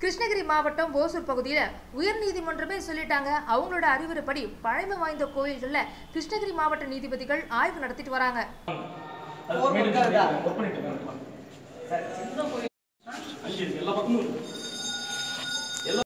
கிருஷ்ணகிரி மாவட்டம் ஓசூர் பகுதியில் உயர்நீதிமன்றமே சொல்லிட்டாங்க. அவங்களோட அறிவுரைப்படி பழமை வாய்ந்த கோயில்களில் கிருஷ்ணகிரி மாவட்ட நீதிபதிகள் ஆய்வு நடத்திட்டு வராங்க. எல்லா பக்கமும்